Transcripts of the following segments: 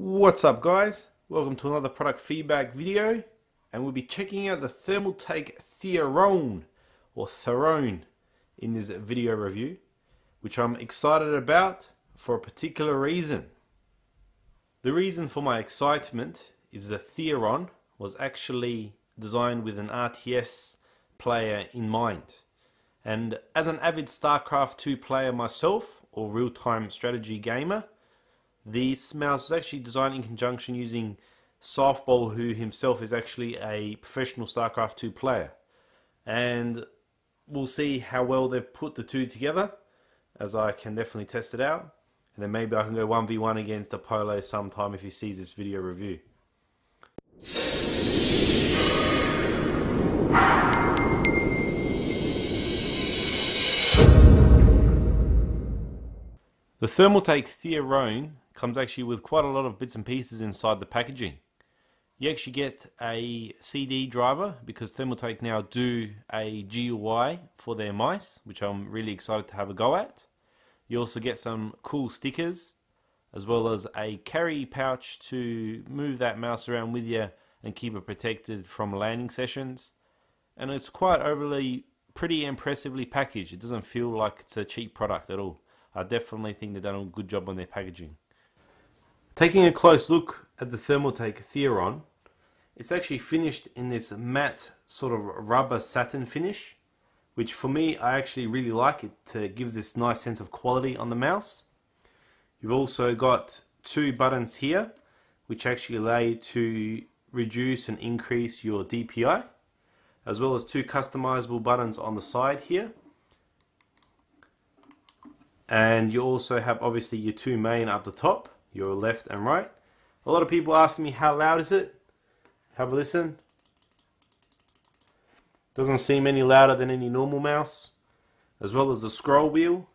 What's up guys? Welcome to another product feedback video and we'll be checking out the Thermaltake Theorone or Therone in this video review which I'm excited about for a particular reason. The reason for my excitement is the Theron was actually designed with an RTS player in mind and as an avid StarCraft 2 player myself or real-time strategy gamer this mouse was actually designed in conjunction using Softball, who himself is actually a professional StarCraft 2 player. And we'll see how well they've put the two together, as I can definitely test it out. And then maybe I can go 1v1 against Apollo sometime if he sees this video review. The Thermaltake Theorone comes actually with quite a lot of bits and pieces inside the packaging. You actually get a CD driver because Thermaltake now do a GUI for their mice, which I'm really excited to have a go at. You also get some cool stickers as well as a carry pouch to move that mouse around with you and keep it protected from landing sessions. And it's quite overly pretty impressively packaged. It doesn't feel like it's a cheap product at all. I definitely think they've done a good job on their packaging. Taking a close look at the Thermaltake Theron, it's actually finished in this matte sort of rubber satin finish, which for me I actually really like. It uh, gives this nice sense of quality on the mouse. You've also got two buttons here, which actually allow you to reduce and increase your DPI, as well as two customizable buttons on the side here. And you also have obviously your two main up the top your left and right. A lot of people ask me how loud is it? Have a listen. Doesn't seem any louder than any normal mouse. As well as the scroll wheel.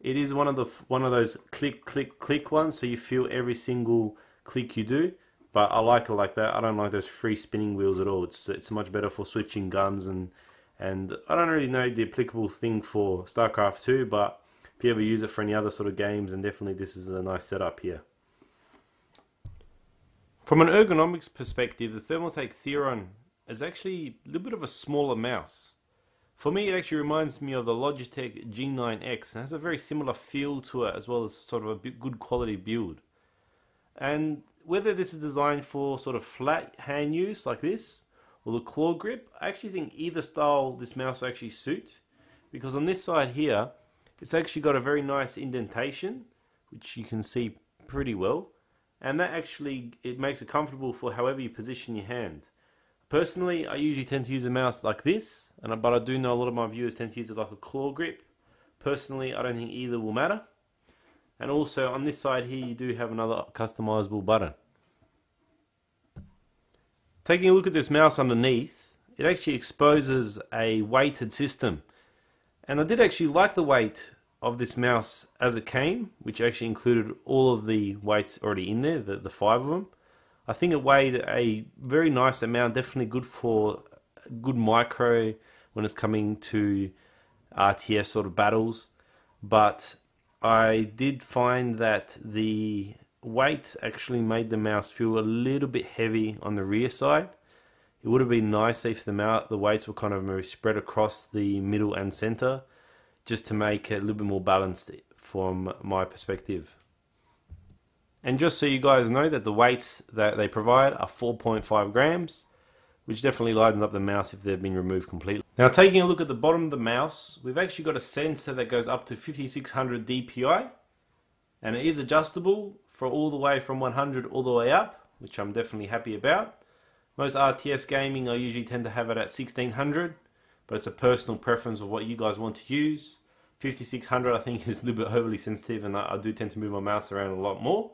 It is one of the one of those click click click ones, so you feel every single click you do. But I like it like that. I don't like those free spinning wheels at all. It's it's much better for switching guns and and I don't really know the applicable thing for StarCraft 2, but if you ever use it for any other sort of games, then definitely this is a nice setup here. From an ergonomics perspective, the Thermaltake Theron is actually a little bit of a smaller mouse. For me, it actually reminds me of the Logitech G9X and has a very similar feel to it as well as sort of a good quality build. And whether this is designed for sort of flat hand use like this or the claw grip, I actually think either style this mouse will actually suit because on this side here, it's actually got a very nice indentation which you can see pretty well and that actually it makes it comfortable for however you position your hand. Personally, I usually tend to use a mouse like this, and but I do know a lot of my viewers tend to use it like a claw grip. Personally, I don't think either will matter. And also on this side here, you do have another customizable button. Taking a look at this mouse underneath, it actually exposes a weighted system. And I did actually like the weight of this mouse as it came, which actually included all of the weights already in there, the, the five of them. I think it weighed a very nice amount, definitely good for good micro when it's coming to RTS sort of battles. But I did find that the weight actually made the mouse feel a little bit heavy on the rear side. It would have been nice if the mouth, the weights were kind of spread across the middle and center just to make it a little bit more balanced from my perspective. And just so you guys know that the weights that they provide are 4.5 grams, which definitely lightens up the mouse if they've been removed completely. Now taking a look at the bottom of the mouse, we've actually got a sensor that goes up to 5600 DPI, and it is adjustable for all the way from 100 all the way up, which I'm definitely happy about. Most RTS gaming I usually tend to have it at 1600, but it's a personal preference of what you guys want to use. 5600 I think is a little bit overly sensitive and I, I do tend to move my mouse around a lot more.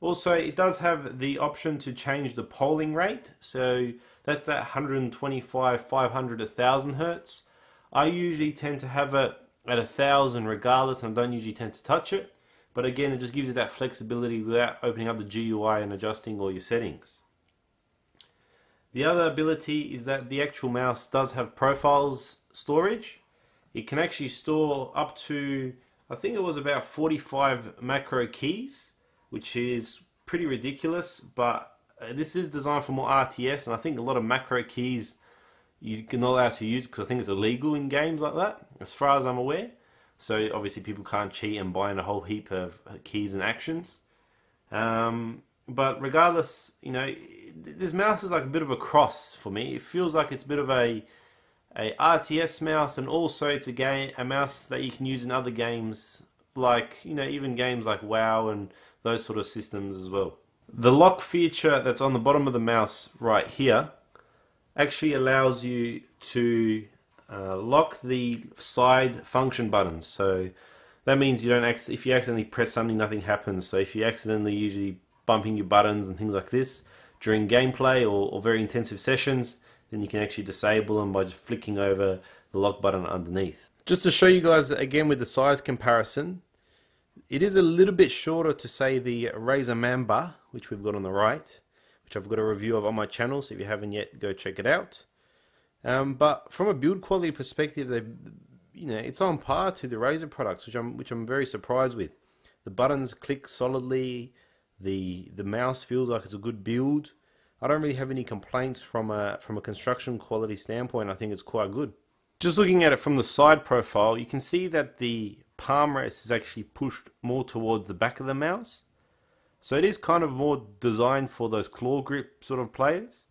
Also, it does have the option to change the polling rate. So that's that 125, 500, 1000 hertz. I usually tend to have it at 1000 regardless and I don't usually tend to touch it. But again, it just gives you that flexibility without opening up the GUI and adjusting all your settings. The other ability is that the actual mouse does have profiles storage. It can actually store up to, I think it was about 45 macro keys, which is pretty ridiculous, but uh, this is designed for more RTS, and I think a lot of macro keys you can not allow to use because I think it's illegal in games like that, as far as I'm aware. So obviously people can't cheat and buy in a whole heap of keys and actions. Um, but regardless, you know, this mouse is like a bit of a cross for me. It feels like it's a bit of a a RTS mouse, and also it's a game a mouse that you can use in other games, like you know even games like WoW and those sort of systems as well. The lock feature that's on the bottom of the mouse right here actually allows you to uh, lock the side function buttons. So that means you don't if you accidentally press something, nothing happens. So if you accidentally usually bumping your buttons and things like this during gameplay or, or very intensive sessions, then you can actually disable them by just flicking over the lock button underneath. Just to show you guys again with the size comparison, it is a little bit shorter to say the Razer Mamba, which we've got on the right, which I've got a review of on my channel, so if you haven't yet, go check it out. Um, but from a build quality perspective, they, you know, it's on par to the Razer products, which I'm which I'm very surprised with. The buttons click solidly. The the mouse feels like it's a good build. I don't really have any complaints from a from a construction quality standpoint. I think it's quite good. Just looking at it from the side profile, you can see that the palm rest is actually pushed more towards the back of the mouse. So it is kind of more designed for those claw grip sort of players.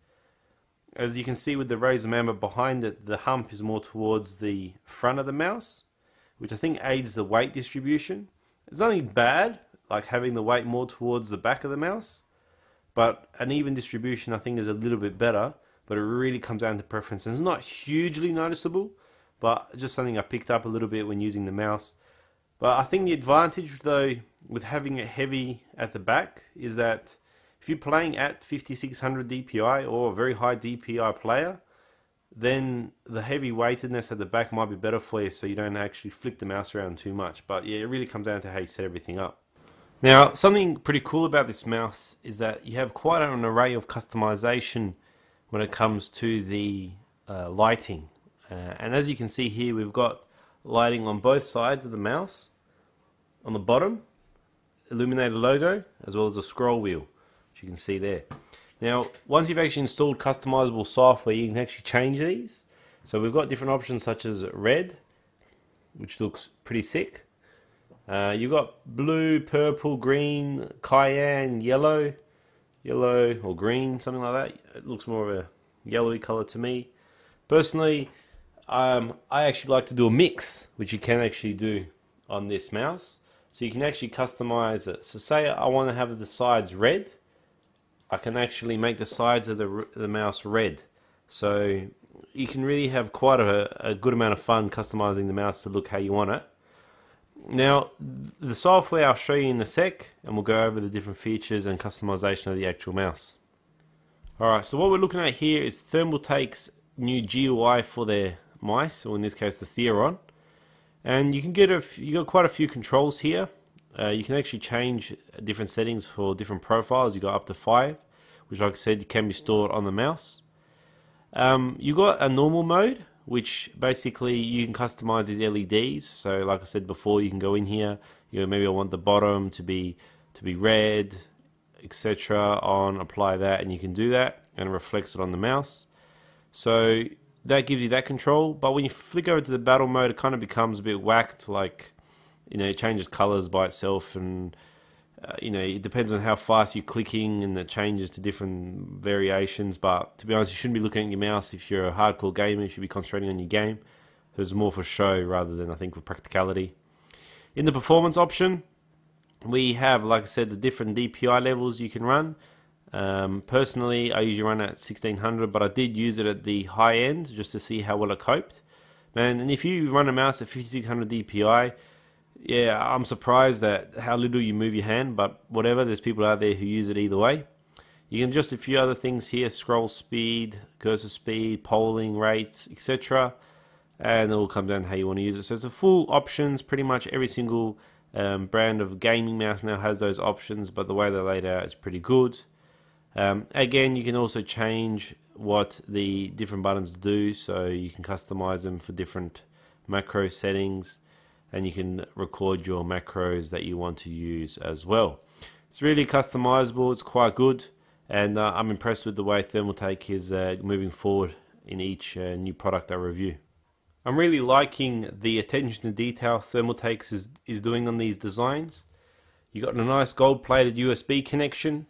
As you can see with the Razer Mamba behind it, the hump is more towards the front of the mouse, which I think aids the weight distribution. It's only bad, like having the weight more towards the back of the mouse, but an even distribution I think is a little bit better, but it really comes down to preference. And it's not hugely noticeable, but just something I picked up a little bit when using the mouse. But I think the advantage though with having it heavy at the back is that if you're playing at 5600 DPI or a very high DPI player, then the heavy weightedness at the back might be better for you so you don't actually flick the mouse around too much. But yeah, it really comes down to how you set everything up. Now, something pretty cool about this mouse is that you have quite an array of customization when it comes to the uh, lighting. Uh, and as you can see here, we've got lighting on both sides of the mouse. On the bottom, illuminated logo, as well as a scroll wheel, which you can see there. Now, once you've actually installed customizable software, you can actually change these. So we've got different options such as red, which looks pretty sick. Uh, you've got blue, purple, green, cayenne, yellow, yellow or green, something like that. It looks more of a yellowy color to me. Personally, um, I actually like to do a mix, which you can actually do on this mouse. So you can actually customize it. So say I want to have the sides red, I can actually make the sides of the, the mouse red. So you can really have quite a, a good amount of fun customizing the mouse to look how you want it. Now, the software I'll show you in a sec, and we'll go over the different features and customization of the actual mouse. Alright, so what we're looking at here is Thermaltake's new GUI for their mice, or in this case the Theron. And you can get a, you got quite a few controls here. Uh, you can actually change different settings for different profiles. You got up to five, which like I said can be stored on the mouse. Um, you got a normal mode, which basically you can customize these LEDs. So like I said before, you can go in here. You know, maybe I want the bottom to be to be red, etc. On apply that, and you can do that, and it reflects it on the mouse. So that gives you that control. But when you flick over to the battle mode, it kind of becomes a bit whacked. Like you know, it changes colors by itself and uh, you know, it depends on how fast you're clicking and the changes to different variations. But to be honest, you shouldn't be looking at your mouse if you're a hardcore gamer. You should be concentrating on your game. There's more for show rather than I think for practicality. In the performance option, we have, like I said, the different DPI levels you can run. Um, personally, I usually run at 1600, but I did use it at the high end just to see how well it coped. Man, and if you run a mouse at 5600 DPI, yeah, I'm surprised at how little you move your hand, but whatever, there's people out there who use it either way. You can adjust a few other things here, scroll speed, cursor speed, polling rates, etc. And it will come down to how you want to use it. So it's a full options, pretty much every single um, brand of gaming mouse now has those options, but the way they're laid out is pretty good. Um, again, you can also change what the different buttons do, so you can customize them for different macro settings and you can record your macros that you want to use as well. It's really customizable, it's quite good, and uh, I'm impressed with the way Thermaltake is uh, moving forward in each uh, new product I review. I'm really liking the attention to detail Thermaltakes is, is doing on these designs. You got a nice gold plated USB connection.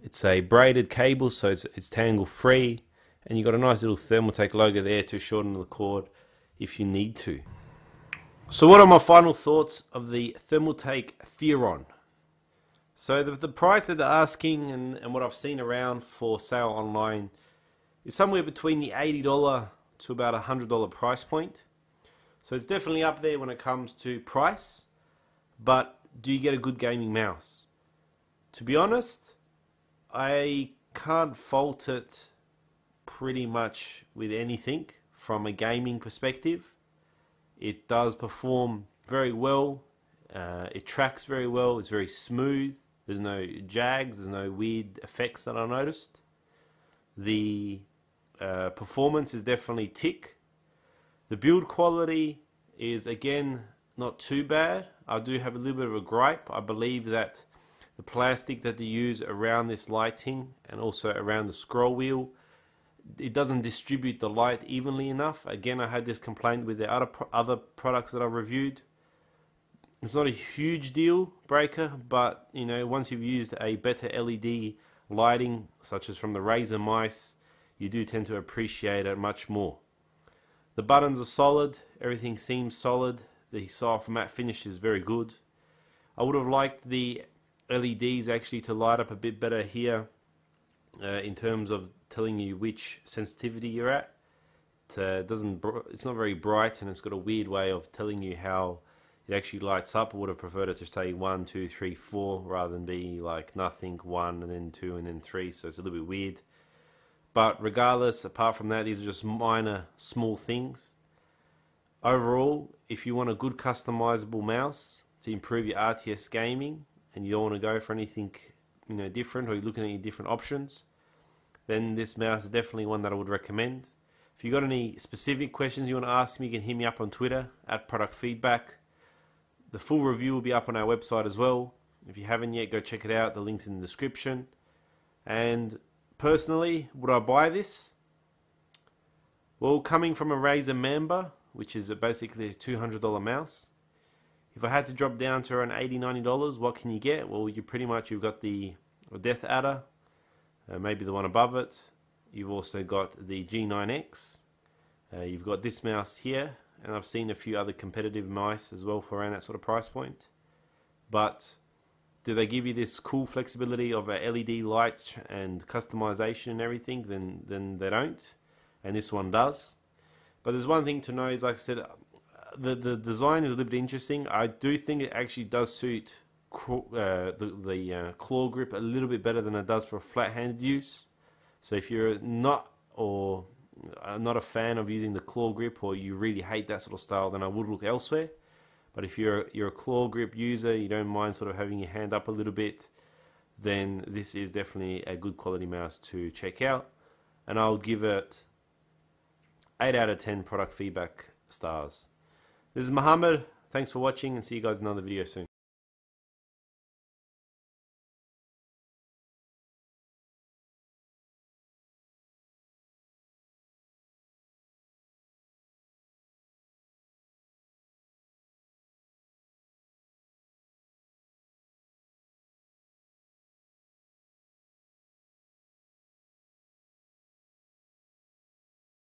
It's a braided cable so it's, it's tangle free and you got a nice little Thermaltake logo there to shorten the cord if you need to. So what are my final thoughts of the Thermaltake Theron? So the, the price that they're asking and, and what I've seen around for sale online is somewhere between the $80 to about $100 price point. So it's definitely up there when it comes to price, but do you get a good gaming mouse? To be honest, I can't fault it pretty much with anything from a gaming perspective. It does perform very well. Uh, it tracks very well. It's very smooth. There's no jags. There's no weird effects that I noticed. The uh, performance is definitely tick. The build quality is again not too bad. I do have a little bit of a gripe. I believe that the plastic that they use around this lighting and also around the scroll wheel it doesn't distribute the light evenly enough. Again, I had this complaint with the other other products that I reviewed. It's not a huge deal breaker, but you know, once you've used a better LED lighting, such as from the Razer mice, you do tend to appreciate it much more. The buttons are solid, everything seems solid, the soft matte finish is very good. I would have liked the LEDs actually to light up a bit better here uh, in terms of telling you which sensitivity you're at. It uh, doesn't, it's not very bright and it's got a weird way of telling you how it actually lights up. I would have preferred it to say one, two, three, four, rather than be like nothing, one, and then two, and then three. So it's a little bit weird. But regardless, apart from that, these are just minor, small things. Overall, if you want a good customizable mouse to improve your RTS gaming, and you don't want to go for anything you know different, or you're looking at your different options, then this mouse is definitely one that I would recommend. If you've got any specific questions you want to ask me, you can hit me up on Twitter at Product Feedback. The full review will be up on our website as well. If you haven't yet, go check it out. The link's in the description. And personally, would I buy this? Well, coming from a Razer Mamba, which is basically a $200 mouse, if I had to drop down to around $80, $90, what can you get? Well, you pretty much, you've got the Death Adder, uh, maybe the one above it. You've also got the G9X. Uh, you've got this mouse here, and I've seen a few other competitive mice as well for around that sort of price point. But do they give you this cool flexibility of a LED lights and customization and everything? Then then they don't, and this one does. But there's one thing to know is like I said, the the design is a little bit interesting. I do think it actually does suit uh, the the uh, claw grip a little bit better than it does for a flat-handed use. So if you're not or uh, not a fan of using the claw grip or you really hate that sort of style, then I would look elsewhere. But if you're you're a claw grip user, you don't mind sort of having your hand up a little bit, then this is definitely a good quality mouse to check out. And I'll give it 8 out of 10 product feedback stars. This is Mohammed. Thanks for watching and see you guys in another video soon.